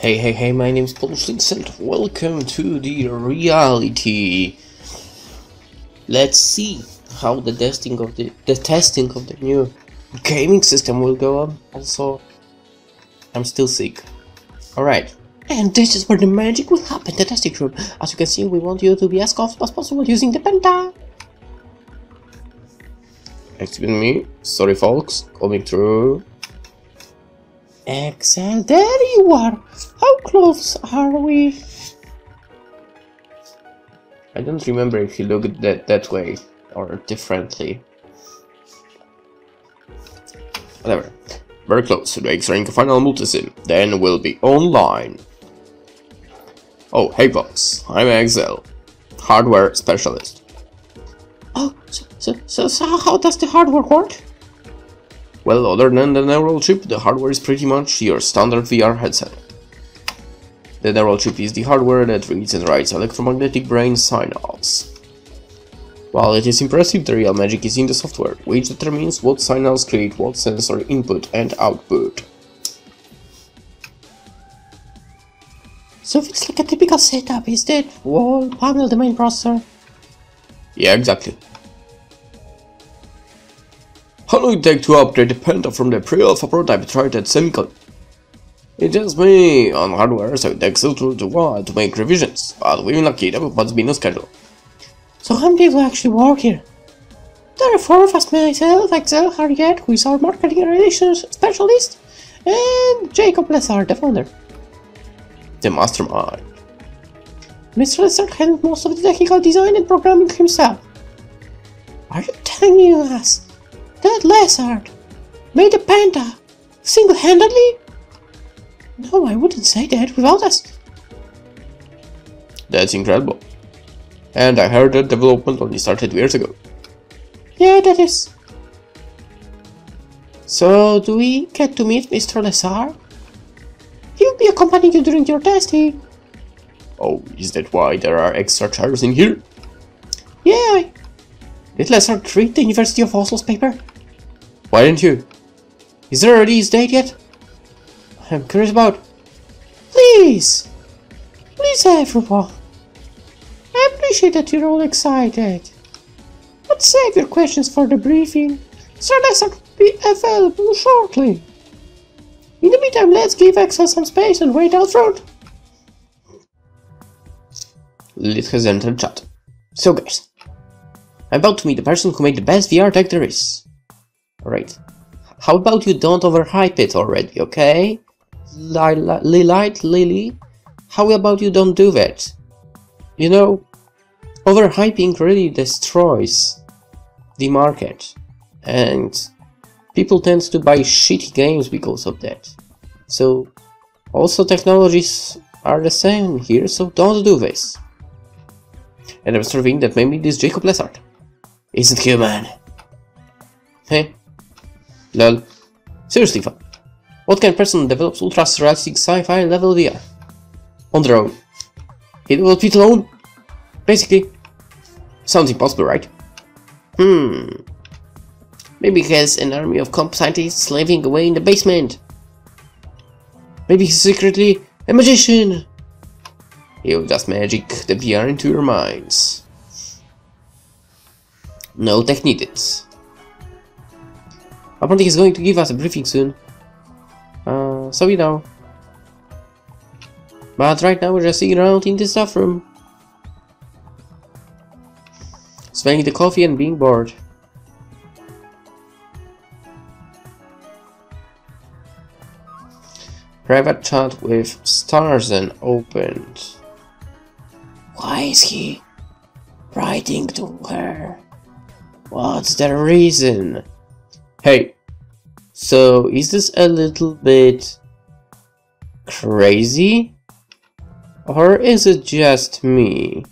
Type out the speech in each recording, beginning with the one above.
Hey, hey, hey, my name's Paul Vincent. Welcome to the reality. Let's see how the testing of the the testing of the new gaming system will go on. Also, I'm still sick. Alright. And this is where the magic will happen, the testing room. As you can see, we want you to be as comfortable as possible using the Penta. Excuse me. Sorry, folks. Coming through. Excel, there you are. How close are we? I don't remember if he looked that that way or differently. Whatever. Very close. Registering a final multisim. Then we'll be online. Oh, hey folks. I'm Excel. Hardware specialist. Oh, so, so, so, so how does the hardware work? Well, other than the neural chip, the hardware is pretty much your standard VR headset. The neural chip is the hardware that reads and writes electromagnetic brain signals. While it is impressive, the real magic is in the software, which determines what signals create what sensory input and output. So it's like a typical setup, is that wall panel the main processor? Yeah, exactly. How long it take to upgrade the Penta from the pre-alpha prototype tried at Semicon? It just me on hardware, so it takes a little while to make revisions, but we're lucky that what's been on schedule. So how many people actually work here? There are four of us, myself, Excel, Harriet, who is our marketing relations specialist, and Jacob Lessard, the founder. The mastermind. Mr. Lessard handled most of the technical design and programming himself. Are you telling us that Lessard made a Penta single-handedly? No, I wouldn't say that without us. That's incredible. And I heard that development only started years ago. Yeah, that is. So, do we get to meet Mr. Lessard? He'll be accompanying you during your testing. Oh, is that why there are extra chairs in here? Yeah. Did Lessard read the University of Oslo's paper? Why didn't you? Is there a release date yet? I'm curious about. Please! Please, everyone! I appreciate that you're all excited. But save your questions for the briefing. Sir Lessard will be available shortly. In the meantime, let's give Excel some space and wait out front. Lilya has entered chat. So guys, I'm about to meet the person who made the best VR tech there is. Alright. How about you don't overhype it already, okay? Lilite, Lily? How about you don't do that? You know, overhyping really destroys the market. And people tend to buy shitty games because of that. So, also technologies are the same here, so don't do this. And I'm observing that maybe this Jacob Lessard isn't human. Hey, lol. Seriously, fun. What kind of person develops ultra realistic sci-fi level VR? On their own. He developed it alone? Basically. Sounds impossible, right? Hmm. Maybe he has an army of comp scientists living away in the basement. Maybe he's secretly a magician. He'll just magic the VR into your minds. No tech needed. Apparently he's going to give us a briefing soon. Uh, so we know. But right now we're just sitting around in the staff room. Smelling the coffee and being bored. Private chat with Starzen opened. Why is he writing to her? What's the reason? Hey, so is this a little bit crazy? Or is it just me?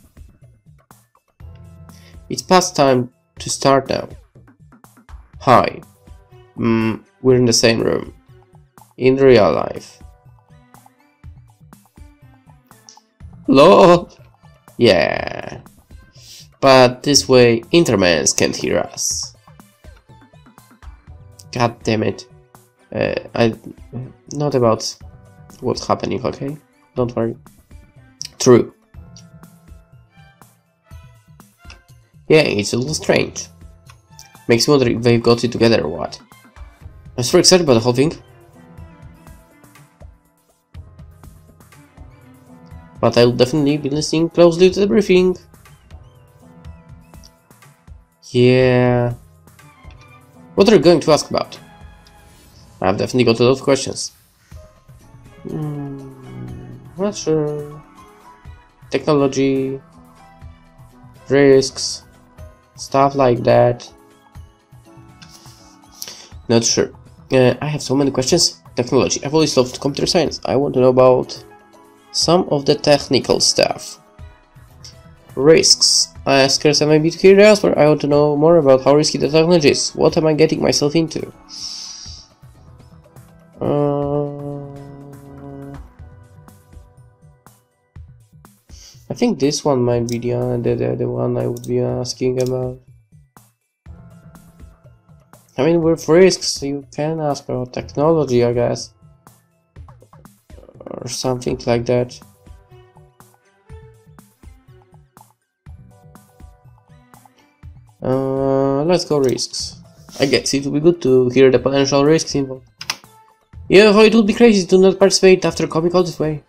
It's past time to start now. Hi. Mm, we're in the same room. In real life. LOL! Yeah. But this way, Intermense can't hear us. God damn it. Uh, I... Not about what's happening, okay? Don't worry. True. Yeah, it's a little strange. Makes me wonder if they've got it together or what. I'm super excited about the whole thing. But I'll definitely be listening closely to the briefing. Yeah. What are you going to ask about? I've definitely got a lot of questions. Hmm, not sure. Technology, risks, stuff like that. Not sure. Uh, I have so many questions. Technology. I've always loved computer science. I want to know about some of the technical stuff. Risks. I am I be curious, but I want to know more about how risky the technology is. What am I getting myself into? Uh, I think this one might be the, uh, the, the, the one I would be asking about. I mean, with risks, you can ask about technology, I guess. Or something like that. Uh, let's go risks. I guess it would be good to hear the potential risks involved. Yeah, it would be crazy to not participate after coming all this way.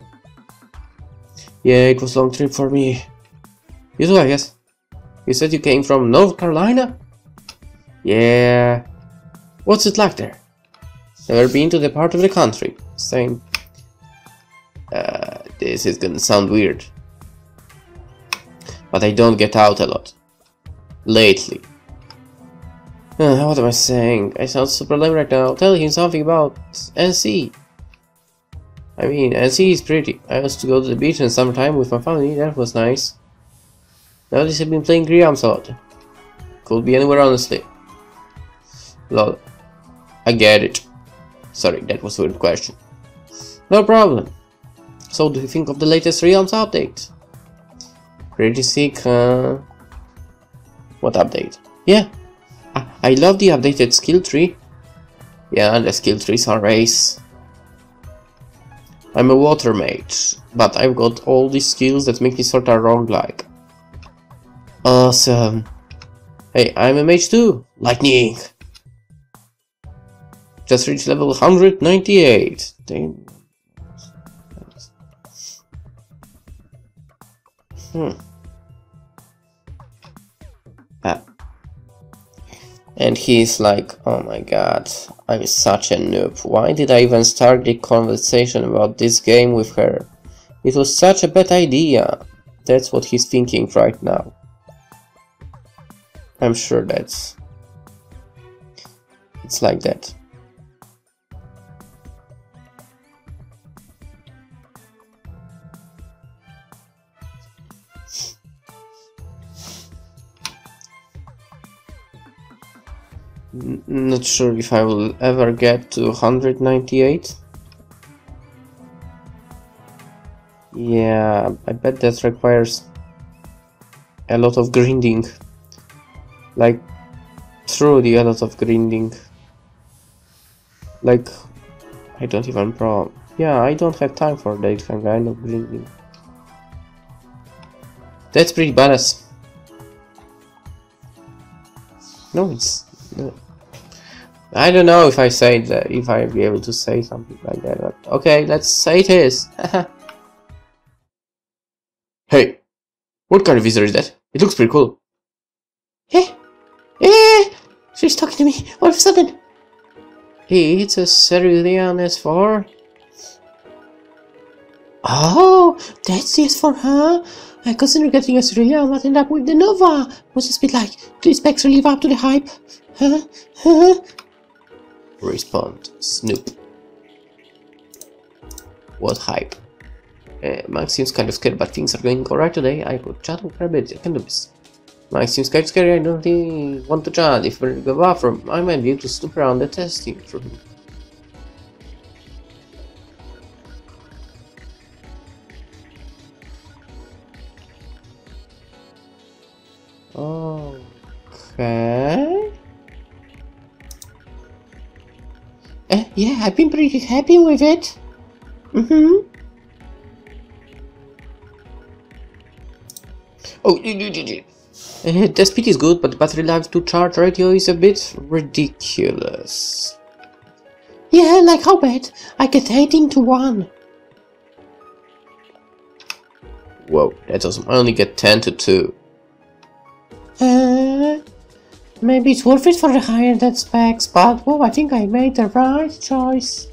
Yeah, it was a long trip for me. You too, I guess. You said you came from North Carolina? Yeah. What's it like there? Never been to the part of the country. Same. Uh, this is gonna sound weird. But I don't get out a lot. Lately. Uh, what am I saying? I sound super lame right now. Tell him something about NC. I mean, NC is pretty. I used to go to the beach in the summertime with my family. That was nice. Nowadays I've been playing Realms a lot. Could be anywhere, honestly. Lol. I get it. Sorry, that was a weird question. No problem. So, do you think of the latest Realms update? Pretty sick, huh? What update? Yeah, I love the updated skill tree. Yeah, the skill trees are ace. I'm a water mage, but I've got all these skills that make me sorta roguelike. Awesome. Hey, I'm a mage too. Lightning. Just reached level 198. Damn. Hmm. And he's like, oh my god, I'm such a noob. Why did I even start the conversation about this game with her? It was such a bad idea. That's what he's thinking right now. I'm sure that's... It's like that. Not sure if I will ever get to 198. Yeah, I bet that requires a lot of grinding. Like, truly a lot of grinding. Like, I don't even pro. Yeah, I don't have time for that kind of grinding. That's pretty badass. No, it's I don't know if I say that, if I'll be able to say something like that, but okay, let's say it is. hey, what kind of visitor is that? It looks pretty cool. Hey, hey, she's talking to me all of a sudden. Hey, it's a Cerulean S4. Oh, that's the S4, huh? I consider getting a Cerulean, but end up with the Nova. What's the speed like? The specs live up to the hype? Huh? Huh? Respond. Snoop. What hype? Uh, Max seems kind of scared, but things are going alright today. I could chat with her a bit. I can do this. Max seems kind of scary. I don't really want to chat. If we go bathroom, I might be able to snoop around the testing room. Okay. Uh, yeah, I've been pretty happy with it. Mm Mm-hmm. Oh, uh, the speed is good, but the battery life to charge radio is a bit ridiculous. Yeah, like how bad? I get 18 to 1. Whoa, that doesn't I only get 10 to 2. Uh, maybe it's worth it for the higher than specs, but whoa, I think I made the right choice.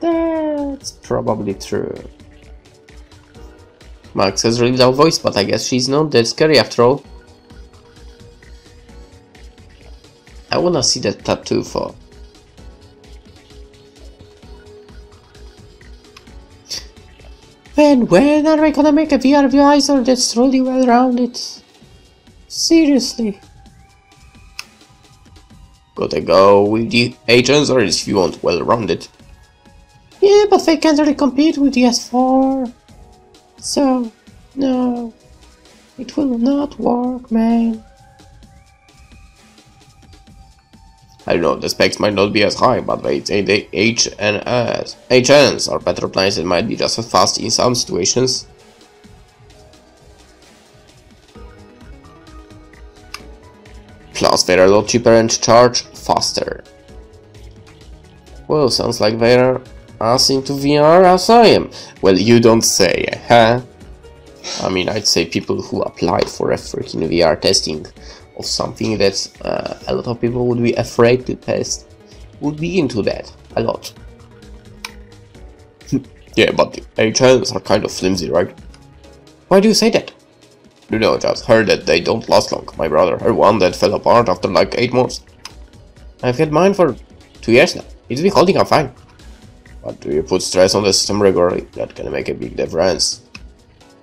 That's probably true. Max has really loud voice, but I guess she's not that scary after all. I wanna see that tattoo for. Man, when are we gonna make a VR visor that's really well rounded? Seriously. Gotta go with the H answers if you want well rounded. Yeah, but they can't really compete with the S4. So, no. It will not work, man. I don't know, the specs might not be as high, but they say the H and S. HNs are better planes and might be just as fast in some situations. Plus they're a lot cheaper and charge faster. Well, sounds like they're as into VR as I am. Well, you don't say, huh? I mean, I'd say people who apply for a freaking VR testing of something that uh, a lot of people would be afraid to test would be into that a lot. yeah, but the HLs are kind of flimsy, right? Why do you say that? You know, just heard that they don't last long. My brother had one that fell apart after like 8 months. I've had mine for 2 years now. It's been holding up fine. But do you put stress on the system regularly? That can make a big difference.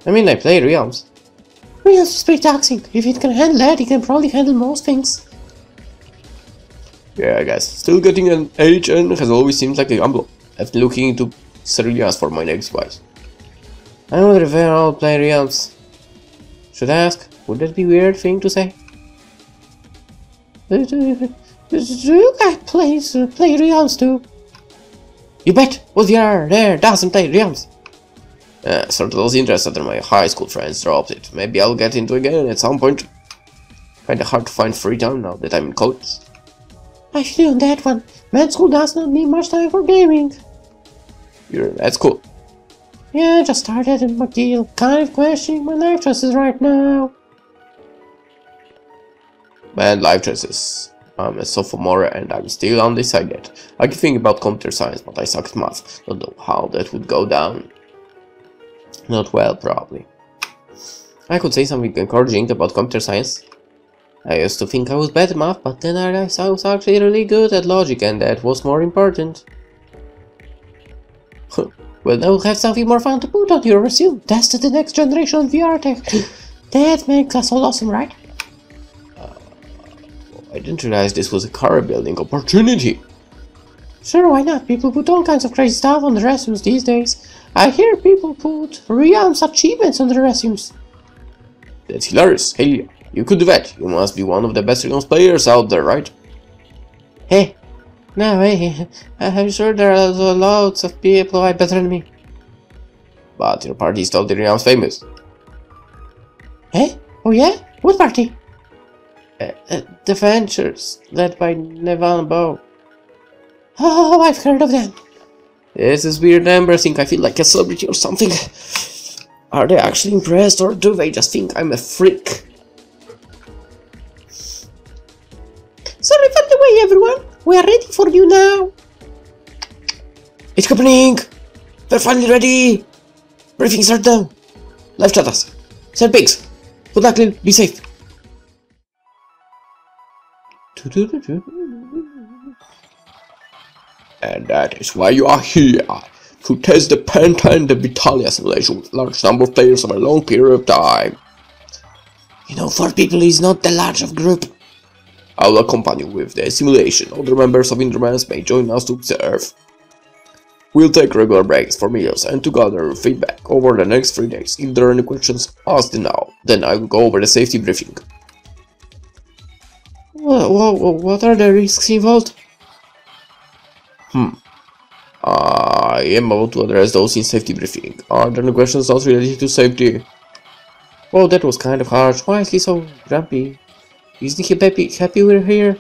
I mean, I play Realms. Realms is pretty. If it can handle that, it can probably handle most things. Yeah, I guess. Still getting an HN has always seemed like a gamble. Been looking into Cerullas for my next device. I wonder if I'll play Realms. Should I ask? Would that be a weird thing to say? Do you guys play, play Realms too? You bet! VR there doesn't play Realms? Uh, sort of lost interest after my high school friends dropped it. Maybe I'll get into it again at some point. Kinda hard to find free time now that I'm in college. I feel on that one. Med school does not need much time for gaming. You're school? Yeah, just started in McGill. Kind of questioning my life choices right now. Man, life choices. I'm a sophomore and I'm still undecided. I can think about computer science, but I suck at math. Don't know how that would go down. Not well, probably. I could say something encouraging about computer science. I used to think I was bad at math, but then I realized I was actually really good at logic and that was more important. well, now we'll have something more fun to put on your resume. Test the next generation of VR tech. that makes us all awesome, right? Uh, I didn't realize this was a car building opportunity. Sure, why not? People put all kinds of crazy stuff on the resumes these days. I hear people put Realms achievements on their resumes. That's hilarious. Hey, you could do that. You must be one of the best Realms players out there, right? Hey, no way. I'm sure there are lots of people who are better than me. But your party is totally Realms famous. Eh? Oh yeah? What party? Uh, uh, the Ventures, led by Nevan Bow. Oh, I've heard of them. This is weird and embarrassing. I feel like a celebrity or something. Are they actually impressed or do they just think I'm a freak? Sorry for the way, everyone. We are ready for you now. It's happening. We're finally ready. Briefings are done. Live chat us. Send pigs. Good luck. Be safe. And that is why you are here, to test the Penta and the Vitalia simulation with large number of players over a long period of time. You know, four people is not the large of group. I will accompany you with the simulation. Other members of Intermense may join us to observe. We'll take regular breaks for meals and to gather feedback over the next three days. If there are any questions, ask them now. Then I will go over the safety briefing. What are the risks involved? Hmm. I am about to address those in safety briefing. Are there any questions not related to safety? Oh, that was kind of harsh. Why is he so grumpy? Isn't he happy, happy we're here?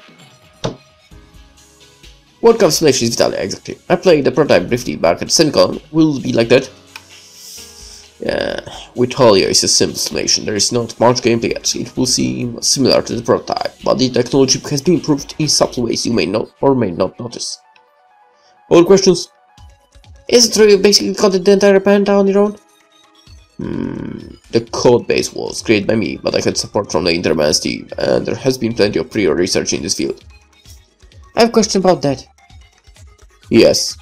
What simulation is Vitalia exactly? I played the prototype briefly back at Semicon. Will be like that? Uh, yeah, Vitalia is a simple simulation. There is not much gameplay yet. It will seem similar to the prototype, but the technology has been improved in subtle ways you may not or may not notice. All questions? Is it true you basically coded the entire Penta on your own? Hmm, the code base was created by me, but I had support from the Intermense's team, and there has been plenty of prior research in this field. I have a question about that. Yes.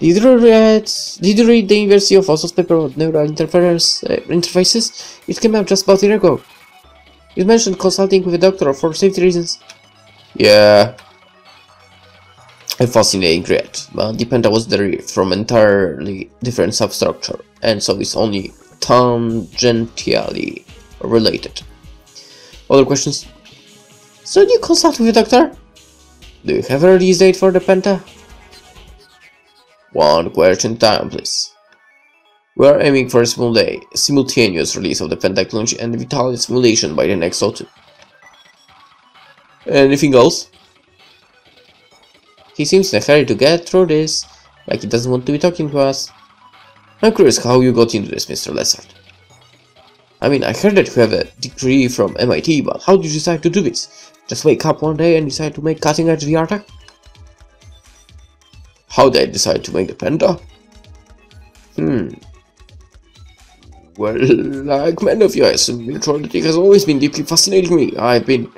Did you read, did you read the University of Oslo's paper on neural interference uh, interfaces? It came out just about a year ago. You mentioned consulting with a doctor for safety reasons. Yeah, a fascinating create, but the Penta was derived from entirely different substructure, and so it's only tangentially related. Other questions? So do you consult with a doctor? Do you have a release date for the Penta? One question time, please. We are aiming for a simultaneous release of the Penta technology and the Vitalia simulation by the next autumn. Anything else? He seems in a hurry to get through this, like he doesn't want to be talking to us. I'm curious how you got into this, Mr. Lessard. I mean, I heard that you have a degree from MIT, but how did you decide to do this? Just wake up one day and decide to make cutting-edge VR tech? How did I decide to make the Penta? Hmm. Well, like many of you, I assume virtuality has always been deeply fascinating me. I've been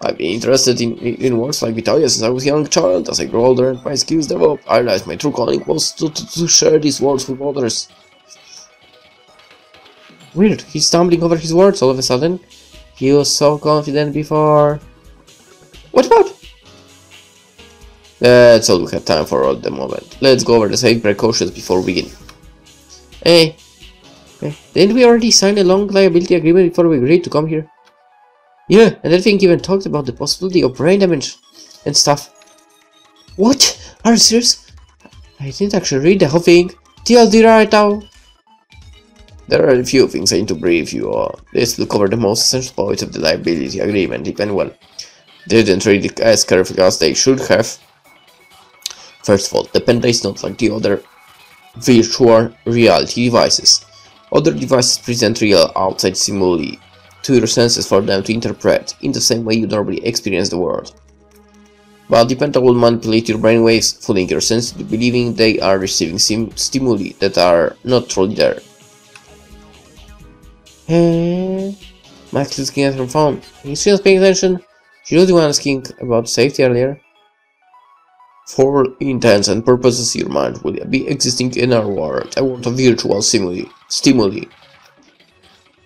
I've been interested in, in works like Vitalia since I was a young child. As I grew older and my skills developed, I realized my true calling was to, to, to share these words with others. Weird, he's stumbling over his words all of a sudden. He was so confident before. What about? That's all we have time for at the moment. Let's go over the safety precautions before we begin. Hey, hey, didn't we already sign a long liability agreement before we agreed to come here? Yeah, and I think even talked about the possibility of brain damage and stuff. What? Are you serious? I didn't actually read the whole thing. TLD right now. There are a few things I need to brief you on. This will cover the most essential points of the liability agreement if anyone didn't read it as carefully as they should have. First of all, the Penta is not like the other virtual reality devices. Other devices present real outside stimuli to your senses for them to interpret in the same way you normally experience the world. But the Penta will manipulate your brainwaves, fooling your senses into believing they are receiving stimuli that are not truly there. Hey, Max is looking at her phone. Is she not paying attention? She was the one asking about safety earlier. For intents and purposes, your mind will be existing in our world, a world of virtual stimuli. stimuli.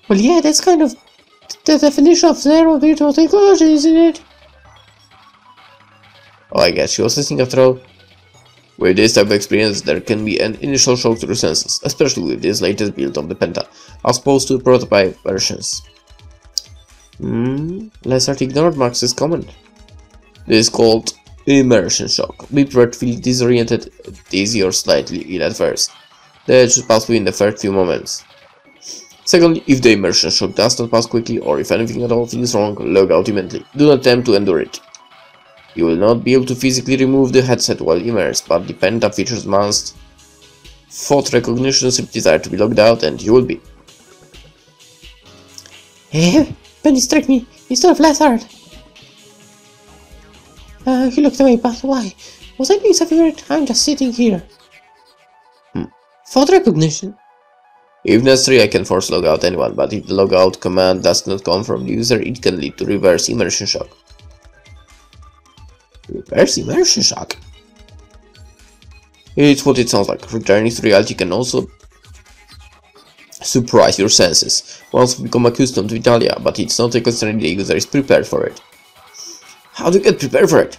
Well, yeah, that's kind of the definition of zero virtual technology, isn't it? Oh, I guess she was listening after all. With this type of experience, there can be an initial shock to the senses, especially with this latest build of the Penta, as opposed to prototype versions. Hmm, Lessard ignored Max's comment. This is called immersion shock. Be prepared to feel disoriented, dizzy or slightly first. That should pass within the first few moments. Secondly, if the immersion shock does not pass quickly or if anything at all feels wrong, log out immediately. Do not attempt to endure it. You will not be able to physically remove the headset while immersed, but the Penta features must thought recognition if desired to be logged out, and you will be. Eh, Benny struck me instead of Lessard. Uh, he looked away, but why? Was I doing something weird? I'm just sitting here. Hmm. Thought recognition? If necessary, I can force log out anyone, but if the logout command does not come from the user, it can lead to reverse immersion shock. Reverse immersion shock? It's what it sounds like. Returning to reality can also surprise your senses. Once you become accustomed to Vitalia, but it's not a concern the user is prepared for it. How do you get prepared for it?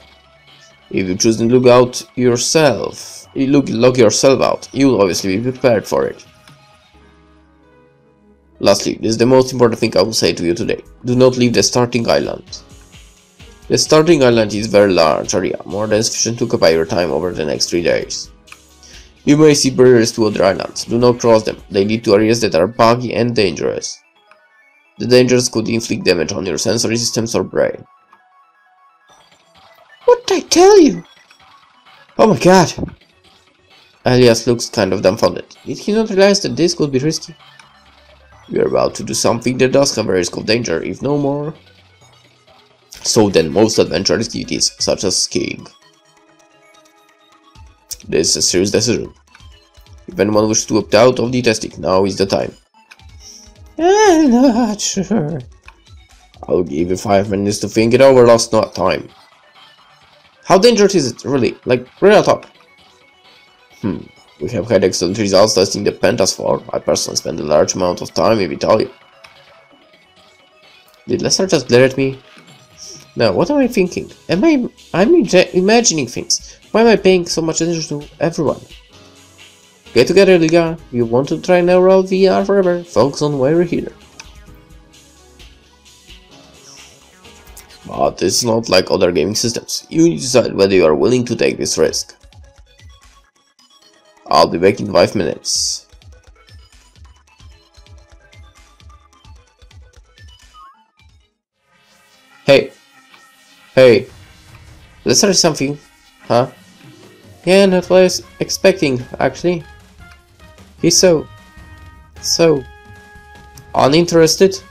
If you choose to log out yourself, you yourself out, you will obviously be prepared for it. Lastly, this is the most important thing I will say to you today. Do not leave the starting island. The starting island is very large area, more than sufficient to occupy your time over the next 3 days. You may see barriers to other islands. Do not cross them. They lead to areas that are buggy and dangerous. The dangers could inflict damage on your sensory systems or brain. What did I tell you? Oh my god! Elias looks kind of dumbfounded. Did he not realize that this could be risky? We are about to do something that does have a risk of danger, if no more. So then most adventure activities, such as skiing. This is a serious decision. If anyone wishes to opt out of the testing, now is the time. I'm not sure. I'll give you five minutes to think it over last not time. How dangerous is it, really? Like, real talk. Hmm, we have had excellent results testing the Pentas for. I personally spent a large amount of time in Vitalia. Did Lessard just glare at me? Now, what am I thinking? Am I... I'm imagining things. Why am I paying so much attention to everyone? Get together, Lilya. You want to try Neural VR forever? Focus on why we're here. But it's not like other gaming systems. You need to decide whether you are willing to take this risk. I'll be back in 5 minutes. Hey. Hey. Let's start something. Huh? Yeah, not what I was expecting, actually. He's so... so... uninterested?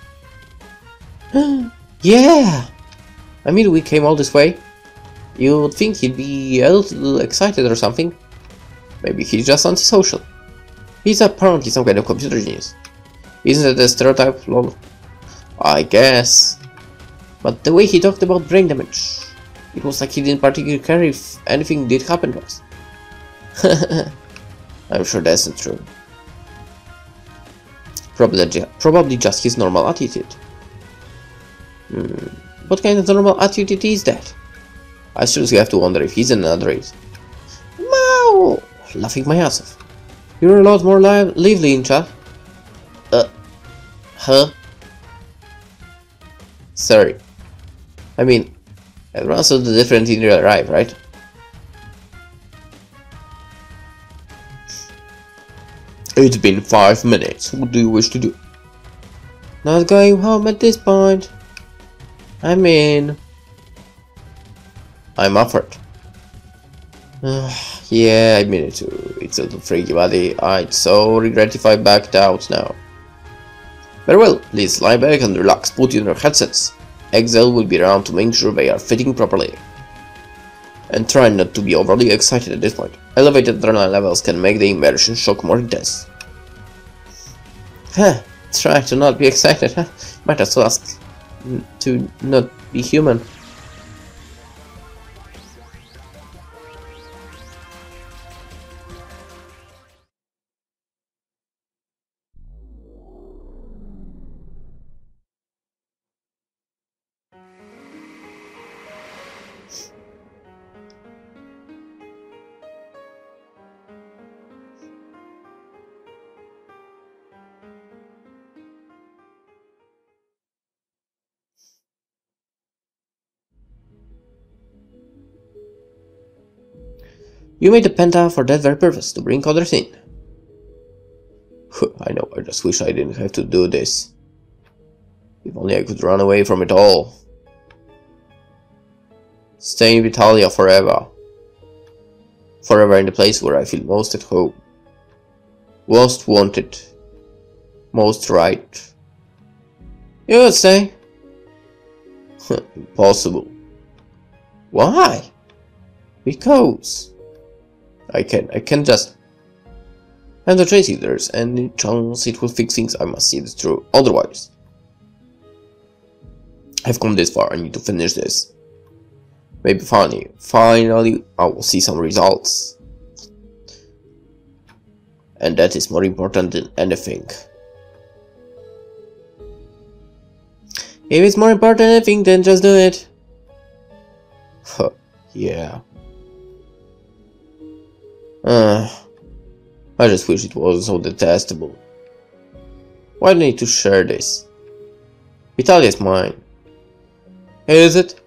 yeah! I mean, we came all this way. You would think he'd be a little excited or something. Maybe he's just antisocial. He's apparently some kind of computer genius. Isn't that a stereotype, lol? I guess. But the way he talked about brain damage, it was like he didn't particularly care if anything did happen to us. I'm sure that's not true. Probably, probably just his normal attitude. Hmm. What kind of normal attitude is that? I seriously have to wonder if he's an android. Wow! Laughing my ass off. You're a lot more li lively in chat. Uh, huh? Sorry. I mean, everyone's the different in real life, right? It's been five minutes. What do you wish to do? Not going home at this point. I mean... I'm offered. yeah, I mean it too. It's a little freaky, buddy. I'd so regret if I backed out now. Very well, please lie back and relax. Put in your headsets. Excel will be around to make sure they are fitting properly. And try not to be overly excited at this point. Elevated adrenaline levels can make the immersion shock more intense. Huh, try to not be excited, huh? Might as well ask to not be human. You made the penta for that very purpose, to bring others in. I know, I just wish I didn't have to do this. If only I could run away from it all. Stay in Vitalia forever. Forever in the place where I feel most at home. Most wanted. Most right. You would say? Impossible. Why? Because... I can I can just and the trace if there's any chance it will fix things I must see this through. Otherwise I've come this far I need to finish this. Maybe finally finally I will see some results. And that is more important than anything. If it's more important than anything then just do it. Yeah uh, I just wish it wasn't so detestable. Why do I need to share this? Vitalia's mine. Is it?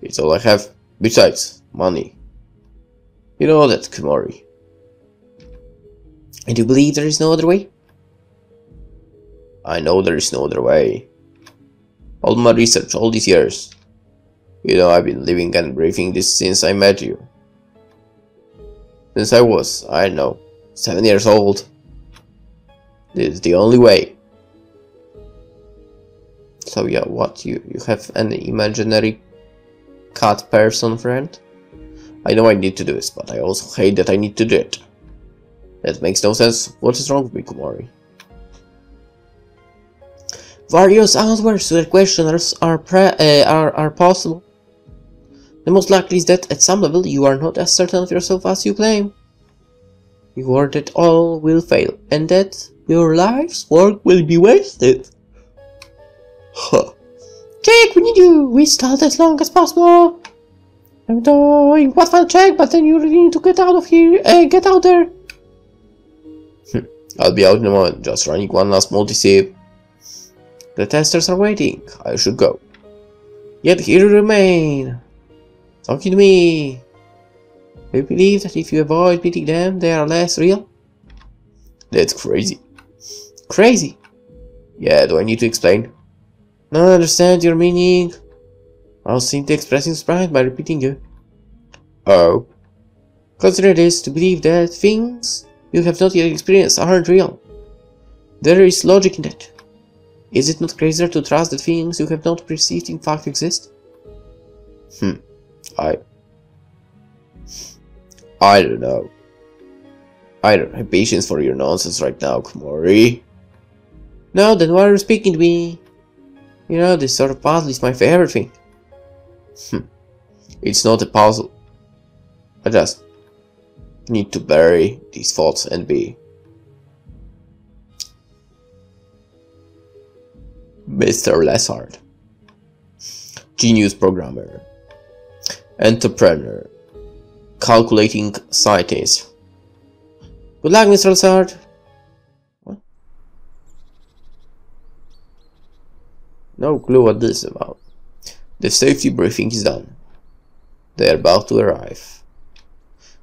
It's all I have, besides money. You know that, Kumori. And you believe there is no other way? I know there is no other way. All my research, all these years. You know, I've been living and breathing this since I met you. Since I was, I don't know, seven years old. This is the only way. So yeah, what, you, you have an imaginary cat person friend? I know I need to do this, but I also hate that I need to do it. That makes no sense. What is wrong with me, Kumori? Various answers to the questions are, uh, are, are possible. The most likely is that at some level you are not as certain of yourself as you claim. You are that all will fail, and that your life's work will be wasted. Huh. Jake, we need you! We stalled as long as possible! I'm doing what fun check, but then you really need to get out of here, uh, get out there! I'll be out in a moment, just running one last multi-save. The testers are waiting. I should go. Yet here remain. Talking to me. You believe that if you avoid meeting them, they are less real? That's crazy. Crazy? Yeah, do I need to explain? No, I understand your meaning. I was simply expressing surprise by repeating you. Oh. Consider this to believe that things you have not yet experienced aren't real. There is logic in that. Is it not crazier to trust that things you have not perceived in fact exist? Hmm. I... I don't know. I don't have patience for your nonsense right now, Kumori. No, then why are you speaking to me? You know, this sort of puzzle is my favorite thing. Hmm. It's not a puzzle. I just need to bury these thoughts and be Mr. Lessard. Genius programmer. Entrepreneur. Calculating scientist. Good luck, Mr. What? No clue what this is about. The safety briefing is done. They are about to arrive.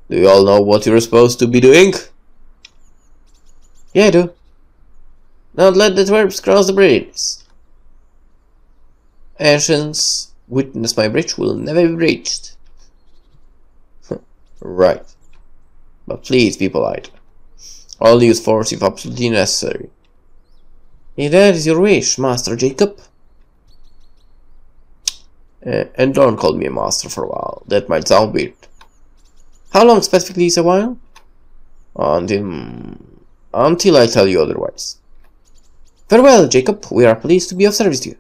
Do you all know what you're supposed to be doing? Yeah, I do. Don't let the twerps cross the bridges. Ancients, witness my bridge will never be breached. right. But please be polite. I'll use force if absolutely necessary. If that is your wish, Master Jacob. Uh, and don't call me a master for a while. That might sound weird. How long specifically is a while? Until, until I tell you otherwise. Farewell, Jacob. We are pleased to be of service to you.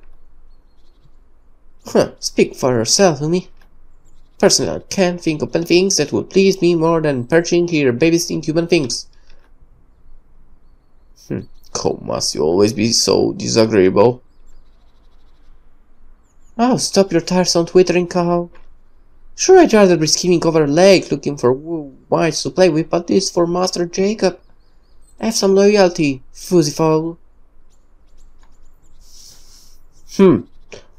Huh, speak for yourself, Umi. Personally, I can't think of any things that would please me more than perching here babysitting human things. Hmm, how must you always be so disagreeable? Oh, stop your tiresome twittering, cow. Sure, I'd rather be skimming over a lake looking for whites to play with, but this for Master Jacob. I Have some loyalty, fuzzy fowl. Hmm,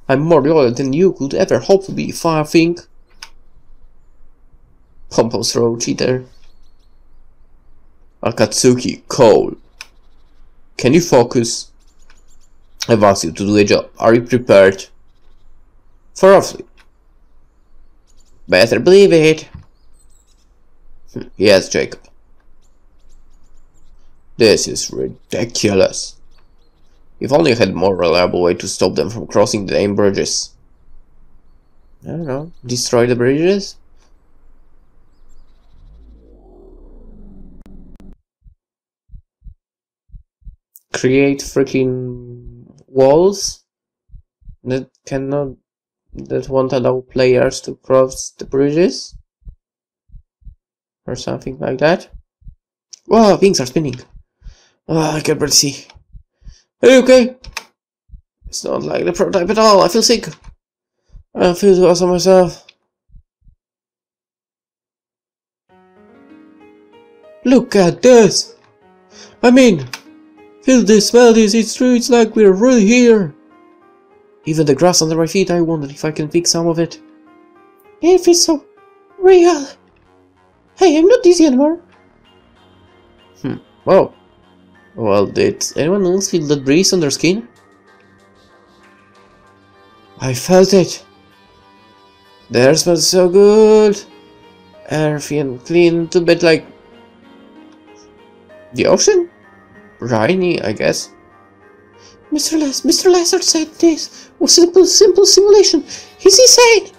I'm more loyal than you could ever hope to be, I think. Pompous road cheater. Akatsuki, Cole. Can you focus? I've asked you to do a job. Are you prepared? Thoroughly. Better believe it. yes, Jacob. This is ridiculous. If only I had a more reliable way to stop them from crossing the name bridges. I don't know. Destroy the bridges? Create freaking walls that cannot that won't allow players to cross the bridges or something like that. Whoa, things are spinning. Oh, I can barely see. Okay? It's not like the prototype at all. I feel sick. I feel too awesome myself. Look at this! I mean, feel this, smell this, it's true, it's like we're really here. Even the grass under my feet, I wonder if I can pick some of it. It feels so real. Hey, I'm not dizzy anymore. Hmm. Wow. Well, did anyone else feel that breeze on their skin? I felt it. The air smells so good. Earthy and clean, a bit like the ocean? Briny, I guess. Mr. Les, Mr. Lessard said this was simple, simple simulation. He's insane.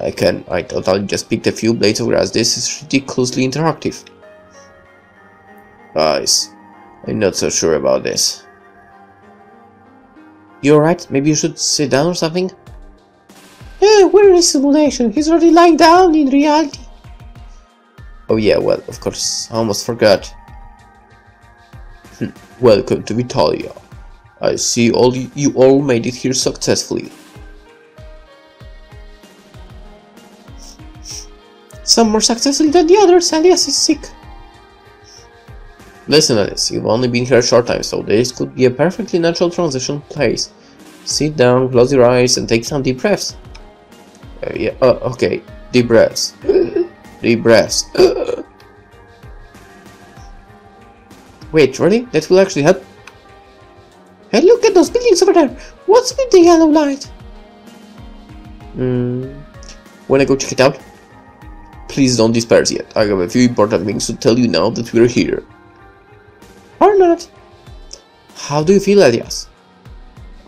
I can, I totally just picked a few blades of grass. This is ridiculously interactive. Guys, I'm not so sure about this. You alright? Maybe you should sit down or something? Yeah, we're in a simulation. He's already lying down in reality. Oh yeah, well, of course, I almost forgot. Hmm, welcome to Vitalia. I see all you, all made it here successfully. Some more successfully than the others, Elias is sick. Listen, Alice, you've only been here a short time, so this could be a perfectly natural transition place. Sit down, close your eyes, and take some deep breaths. Uh, yeah, uh, okay, deep breaths. deep breaths. Wait, really? That will actually help? Hey, look at those buildings over there! What's with the yellow light? Hmm. Wanna go check it out? Please don't disperse yet. I have a few important things to tell you now that we're here. Or not. How do you feel, Elias?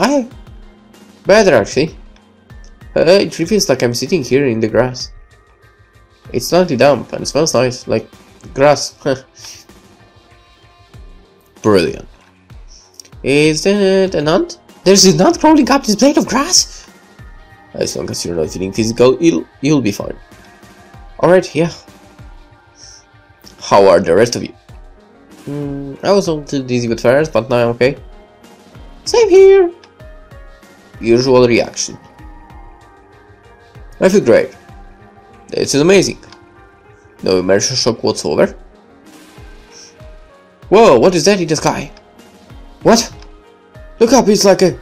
I... Better, actually. Uh, it feels like I'm sitting here in the grass. It's slightly damp and smells nice, like grass. Brilliant. Is that an ant? There's an ant crawling up this blade of grass? As long as you're not feeling physical ill, you'll be fine. Alright, yeah. How are the rest of you? Mm, I was a little dizzy with first, but now I'm okay. Same here. Usual reaction. I feel great. This is amazing. No immersion shock whatsoever. Whoa, what is that in the sky? What? Look up, it's like a...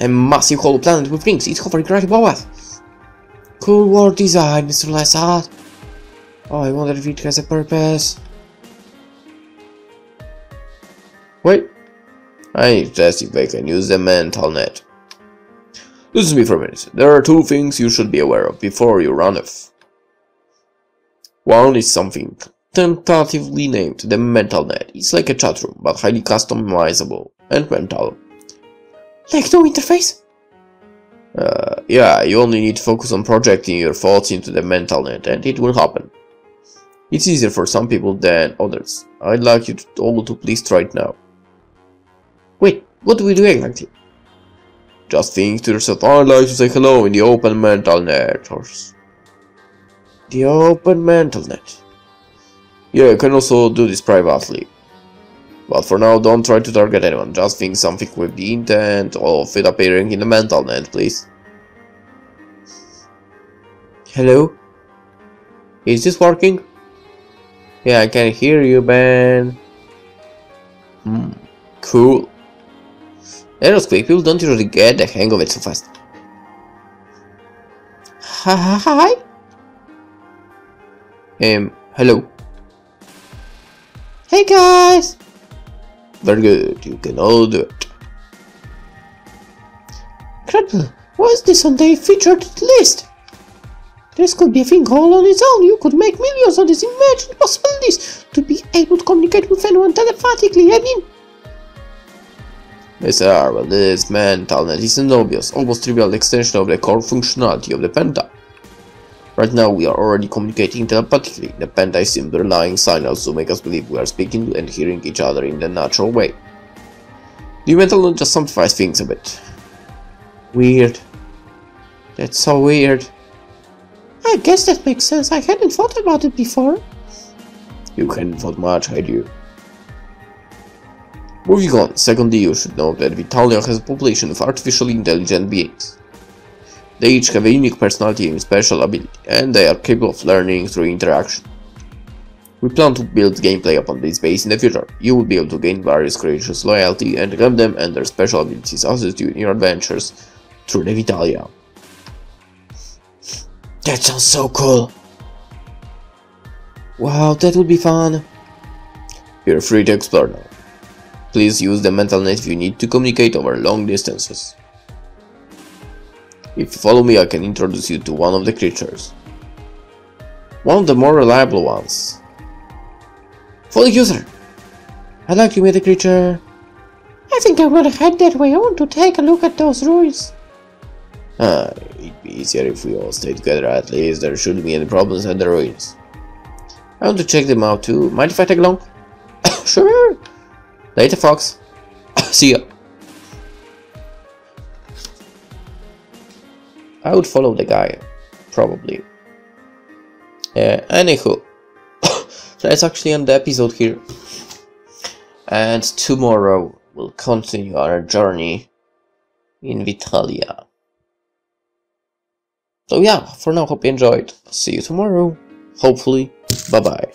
A massive hollow planet with rings, it's hovering right above us. Cool world design, Mr. Lessard. Oh, I wonder if it has a purpose. Wait. I need to test if I can use the mental net. Listen to me for a minute. There are two things you should be aware of before you run off. One is something tentatively named the mental net. It's like a chat room, but highly customizable and mental. Like no interface? Uh, yeah, you only need to focus on projecting your thoughts into the mental net and it will happen. It's easier for some people than others. I'd like you to, all to please try it now. Wait, what do we do exactly? Just think to yourself, I'd like to say hello in the open mental net. The open mental net. Yeah, you can also do this privately. But for now, don't try to target anyone, just think something with the intent of it appearing in the mental net, please. Hello? Is this working? Yeah, I can hear you, Ben. Hmm, cool. Aerospace people don't usually get the hang of it so fast. Hi? Um, hello. Hey guys! Very good, you can all do it. Incredible! Why is this on the featured list? This could be a thing all on its own. You could make millions on these imagined possibilities to be able to communicate with anyone telepathically. I mean, Yes, sir, well, this mental net is an obvious, almost trivial extension of the core functionality of the Penta. Right now, we are already communicating telepathically. The Penta is simply relying signals to make us believe we are speaking and hearing each other in the natural way. The mental net just simplifies things a bit. Weird. That's so weird. I guess that makes sense. I hadn't thought about it before. You hadn't thought much, had you? Moving on, secondly, you should know that Vitalia has a population of artificially intelligent beings. They each have a unique personality and special ability, and they are capable of learning through interaction. We plan to build gameplay upon this base in the future. You will be able to gain various creatures' loyalty and have them and their special abilities assist you in your adventures through the Vitalia. That sounds so cool. Wow, that would be fun. You're free to explore now. Please use the mental net you need to communicate over long distances. If you follow me, I can introduce you to one of the creatures. One of the more reliable ones. Follow user! I'd like to meet the creature. I think I'm gonna head that way. I want to take a look at those ruins. Ah, it'd be easier if we all stay together at least. There shouldn't be any problems at the ruins. I want to check them out too. Mind if I tag along? sure! Later, Fox. See ya. I would follow the guy. Probably. Uh, anywho. Let's actually end the episode here. And tomorrow we'll continue our journey in Vitalia. So yeah, for now, hope you enjoyed. See you tomorrow. Hopefully. Bye bye.